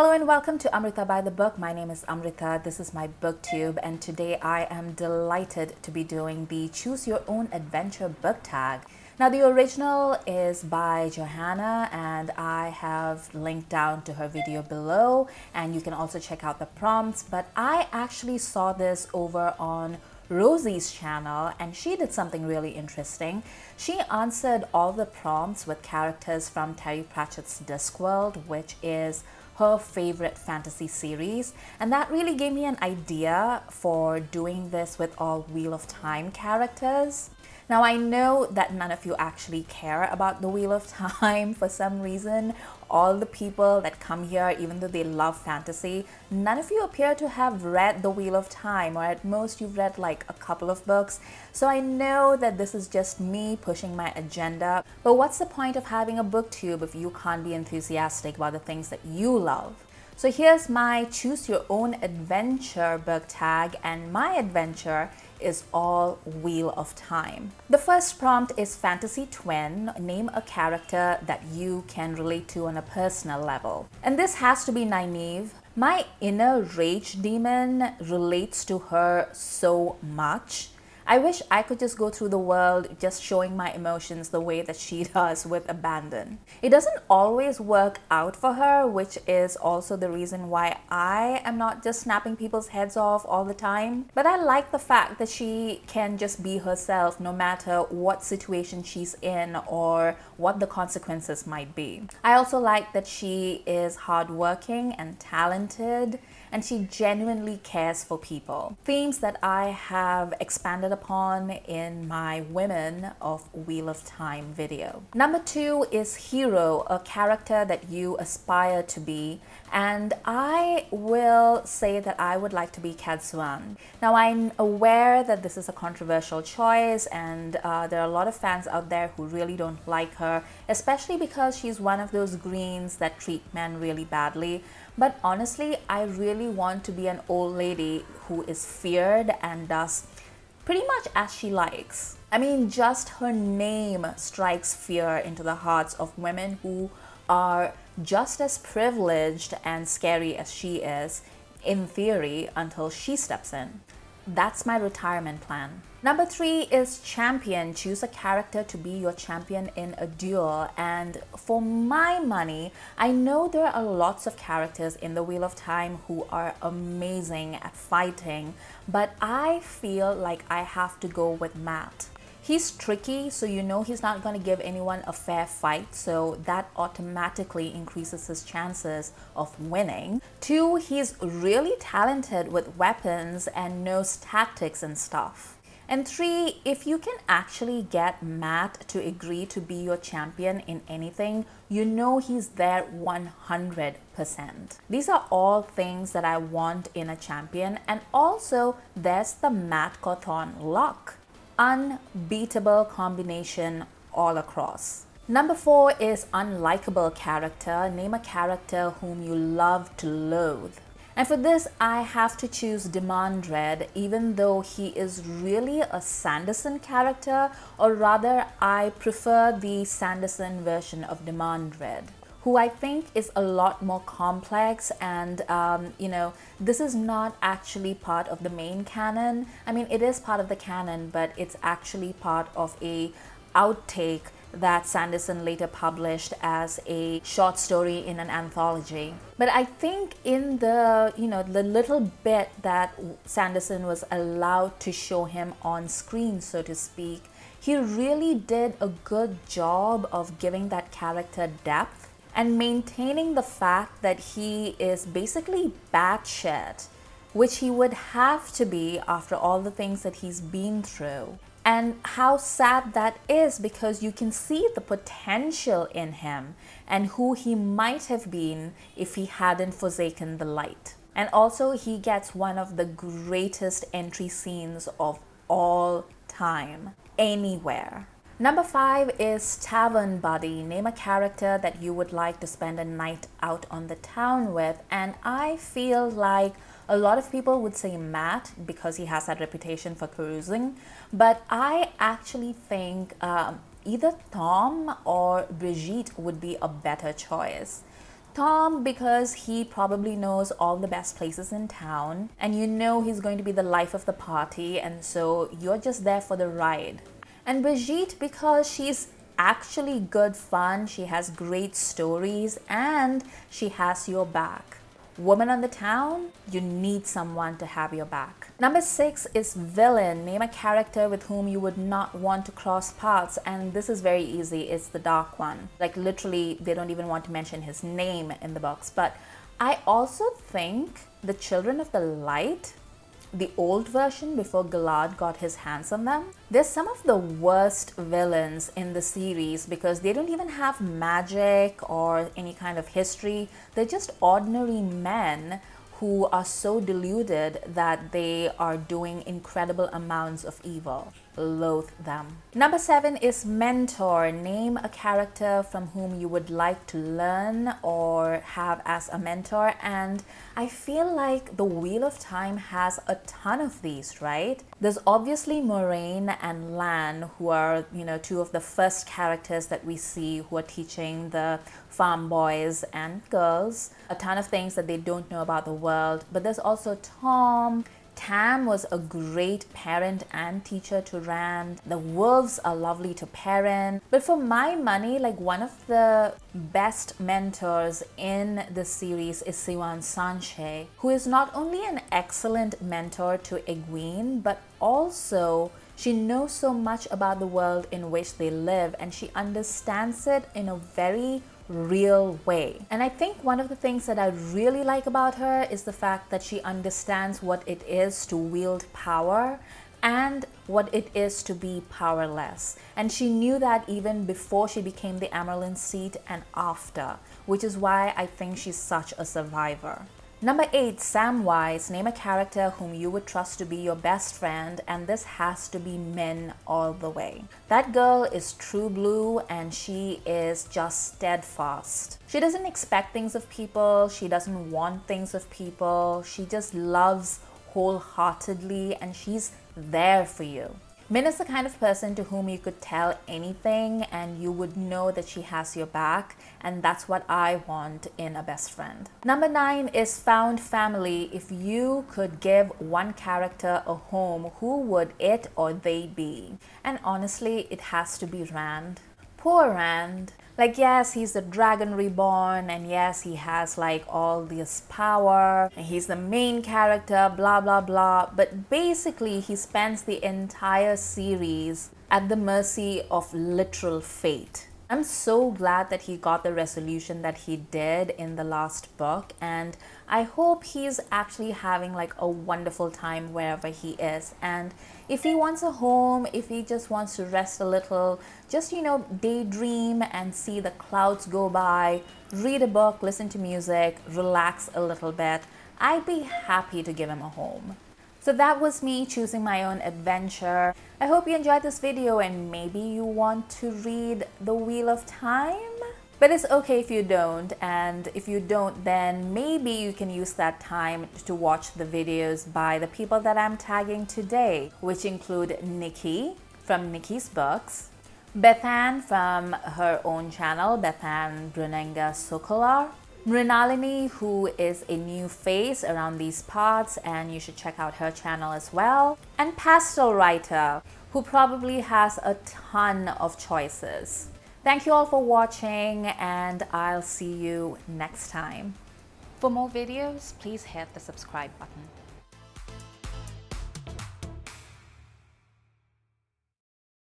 Hello and welcome to Amrita by the Book. My name is Amrita. This is my booktube, and today I am delighted to be doing the Choose Your Own Adventure book tag. Now, the original is by Johanna, and I have linked down to her video below, and you can also check out the prompts. But I actually saw this over on Rosie's channel and she did something really interesting. She answered all the prompts with characters from Terry Pratchett's Discworld, which is her favorite fantasy series. And that really gave me an idea for doing this with all Wheel of Time characters. Now, I know that none of you actually care about the Wheel of Time for some reason. All the people that come here, even though they love fantasy, none of you appear to have read the Wheel of Time, or at most you've read like a couple of books. So I know that this is just me pushing my agenda. But what's the point of having a booktube if you can't be enthusiastic about the things that you love? So here's my choose your own adventure book tag, and my adventure is all Wheel of Time. The first prompt is Fantasy Twin. Name a character that you can relate to on a personal level. And this has to be Nynaeve. My inner rage demon relates to her so much I wish I could just go through the world just showing my emotions the way that she does with abandon. It doesn't always work out for her, which is also the reason why I am not just snapping people's heads off all the time. But I like the fact that she can just be herself no matter what situation she's in or what the consequences might be. I also like that she is hardworking and talented and she genuinely cares for people. Themes that I have expanded upon in my Women of Wheel of Time video. Number two is Hero, a character that you aspire to be and I will say that I would like to be Cadsuane. Now I'm aware that this is a controversial choice and uh, there are a lot of fans out there who really don't like her, especially because she's one of those greens that treat men really badly. But honestly, I really want to be an old lady who is feared and does pretty much as she likes. I mean, just her name strikes fear into the hearts of women who are just as privileged and scary as she is, in theory, until she steps in. That's my retirement plan. Number three is champion. Choose a character to be your champion in a duel. And for my money, I know there are lots of characters in the Wheel of Time who are amazing at fighting, but I feel like I have to go with Mat. He's tricky, so you know he's not going to give anyone a fair fight, so that automatically increases his chances of winning. Two, he's really talented with weapons and knows tactics and stuff. And three, if you can actually get Mat to agree to be your champion in anything, you know he's there 100%. These are all things that I want in a champion. And also, there's the Mat Cauthon luck unbeatable combination all across. Number four is unlikable character. Name a character whom you love to loathe. And for this, I have to choose Demandred, even though he is really a Sanderson character, or rather, I prefer the Sanderson version of Demandred who I think is a lot more complex and um, you know this is not actually part of the main canon. I mean it is part of the canon but it's actually part of a outtake that Sanderson later published as a short story in an anthology. But I think in the, you know, the little bit that Sanderson was allowed to show him on screen, so to speak, he really did a good job of giving that character depth and maintaining the fact that he is basically batshit, which he would have to be after all the things that he's been through. And how sad that is because you can see the potential in him and who he might have been if he hadn't forsaken the light. And also, he gets one of the greatest entry scenes of all time, anywhere. Number five is Tavern Buddy. Name a character that you would like to spend a night out on the town with. And I feel like a lot of people would say Mat because he has that reputation for cruising. But I actually think um, either Thom or Birgitte would be a better choice. Thom, because he probably knows all the best places in town, and you know he's going to be the life of the party, and so you're just there for the ride. And Birgitte, because she's actually good fun, she has great stories, and she has your back. Woman on the town, you need someone to have your back. Number six is villain. Name a character with whom you would not want to cross paths. And this is very easy. It's the dark one. Like literally, they don't even want to mention his name in the books. But I also think the Children of the Light the old version before Galad got his hands on them. They're some of the worst villains in the series because they don't even have magic or any kind of history. They're just ordinary men who are so deluded that they are doing incredible amounts of evil. Loathe them. Number seven is mentor. Name a character from whom you would like to learn or have as a mentor. And I feel like the Wheel of Time has a ton of these, right? There's obviously Moiraine and Lan, who are, you know, two of the first characters that we see who are teaching the farm boys and girls a ton of things that they don't know about the world. But there's also Tom. Tam was a great parent and teacher to Rand. The wolves are lovely to parent. But for my money, like one of the best mentors in the series is Siuan Sanche, who is not only an excellent mentor to Egwene, but also she knows so much about the world in which they live and she understands it in a very real way. And I think one of the things that I really like about her is the fact that she understands what it is to wield power and what it is to be powerless. And she knew that even before she became the Amyrlin seat and after, which is why I think she's such a survivor. Number eight, Samwise. Name a character whom you would trust to be your best friend, and this has to be Min all the way. That girl is true blue and she is just steadfast. She doesn't expect things of people, she doesn't want things of people, she just loves wholeheartedly and she's there for you. Min is the kind of person to whom you could tell anything and you would know that she has your back, and that's what I want in a best friend. Number nine is found family. If you could give one character a home, who would it or they be? And honestly, it has to be Rand. Poor Rand. Like, yes, he's the dragon reborn, and yes, he has like all this power, and he's the main character, blah blah blah. But basically, he spends the entire series at the mercy of literal fate. I'm so glad that he got the resolution that he did in the last book, and I hope he's actually having like a wonderful time wherever he is. And if he wants a home, if he just wants to rest a little, just you know, daydream and see the clouds go by, read a book, listen to music, relax a little bit, I'd be happy to give him a home. So that was me choosing my own adventure. I hope you enjoyed this video and maybe you want to read The Wheel of Time? But it's okay if you don't and if you don't then maybe you can use that time to watch the videos by the people that I'm tagging today which include Nikki from Nikki's Books, Bethan from her own channel, Bethan Brunenga Sokolar, Mrinalini, who is a new face around these parts, and you should check out her channel as well. And Pastel Writer, who probably has a ton of choices. Thank you all for watching, and I'll see you next time. For more videos, please hit the subscribe button.